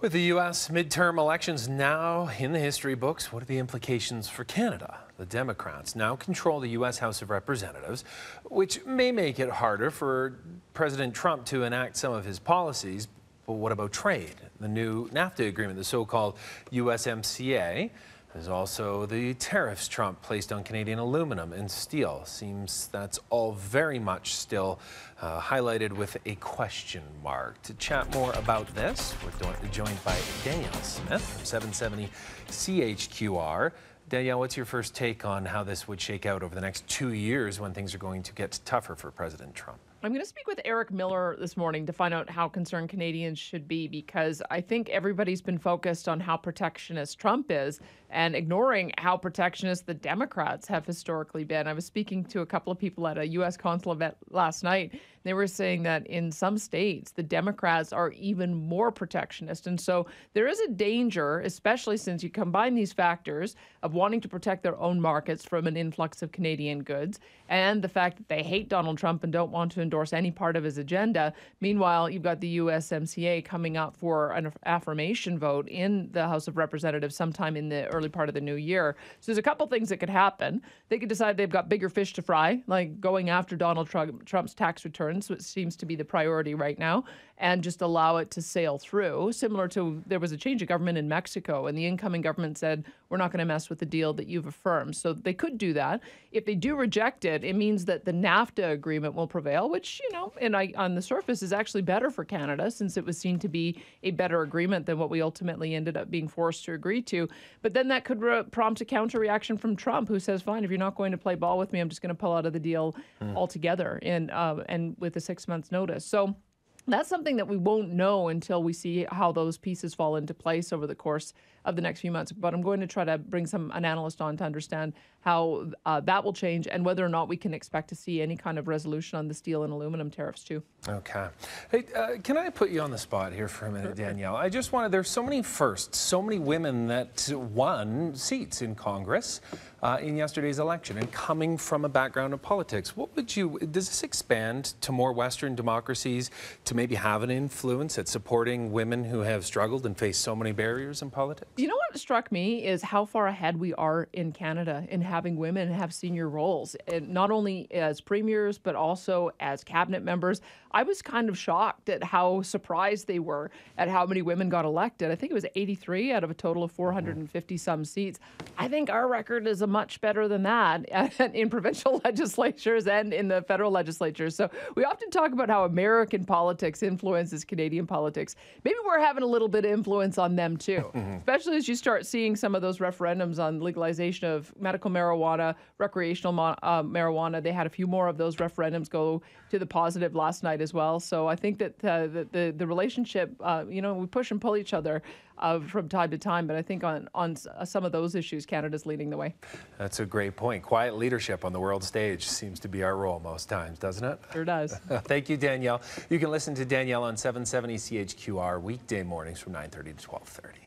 With the U.S. midterm elections now in the history books, what are the implications for Canada? The Democrats now control the U.S. House of Representatives, which may make it harder for President Trump to enact some of his policies. But what about trade? The new NAFTA agreement, the so called USMCA, there's also the tariffs Trump placed on Canadian aluminum and steel. Seems that's all very much still uh, highlighted with a question mark. To chat more about this, we're joined by Danielle Smith from 770 CHQR. Danielle, what's your first take on how this would shake out over the next two years when things are going to get tougher for President Trump? I'm going to speak with Eric Miller this morning to find out how concerned Canadians should be because I think everybody's been focused on how protectionist Trump is and ignoring how protectionist the Democrats have historically been. I was speaking to a couple of people at a U.S. consul event last night. They were saying that in some states, the Democrats are even more protectionist. And so there is a danger, especially since you combine these factors of wanting to protect their own markets from an influx of Canadian goods and the fact that they hate Donald Trump and don't want to endorse any part of his agenda. Meanwhile, you've got the USMCA coming up for an affirmation vote in the House of Representatives sometime in the early part of the new year. So there's a couple things that could happen. They could decide they've got bigger fish to fry, like going after Donald Trump, Trump's tax returns, which seems to be the priority right now, and just allow it to sail through. Similar to there was a change of government in Mexico, and the incoming government said, we're not going to mess with the deal that you've affirmed. So they could do that. If they do reject it, it means that the NAFTA agreement will prevail, which, you know, and I, on the surface is actually better for Canada since it was seen to be a better agreement than what we ultimately ended up being forced to agree to. But then that could re- prompt a counter reaction from Trump, who says, fine, if you're not going to play ball with me, I'm just going to pull out of the deal mm. altogether and, uh, and with a six months notice. So, that's something that we won't know until we see how those pieces fall into place over the course of the next few months. But I'm going to try to bring some an analyst on to understand how uh, that will change and whether or not we can expect to see any kind of resolution on the steel and aluminum tariffs too. Okay. Hey, uh, can I put you on the spot here for a minute, Danielle? I just wanted, there's so many firsts, so many women that won seats in Congress uh, in yesterday's election and coming from a background of politics. What would you, does this expand to more Western democracies to maybe have an influence at supporting women who have struggled and faced so many barriers in politics? You know what struck me is how far ahead we are in Canada in having women have senior roles, and not only as premiers, but also as cabinet members. I was kind of shocked at how surprised they were at how many women got elected. I think it was 83 out of a total of 450 some seats. I think our record is a much better than that in provincial legislatures and in the federal legislatures. So we often talk about how American politics influences Canadian politics. Maybe we're having a little bit of influence on them too, especially as you start seeing some of those referendums on legalization of medical marijuana, recreational uh, marijuana. They had a few more of those referendums go to the positive last night as well. So I think that uh, the, the, the relationship, uh, you know, we push and pull each other uh, from time to time, but I think on on uh, some of those issues, Canada's leading the way. That's a great point. Quiet leadership on the world stage seems to be our role most times, doesn't it? Sure does. Thank you, Danielle. You can listen to Danielle on 770 CHQR weekday mornings from 9:30 to 12:30.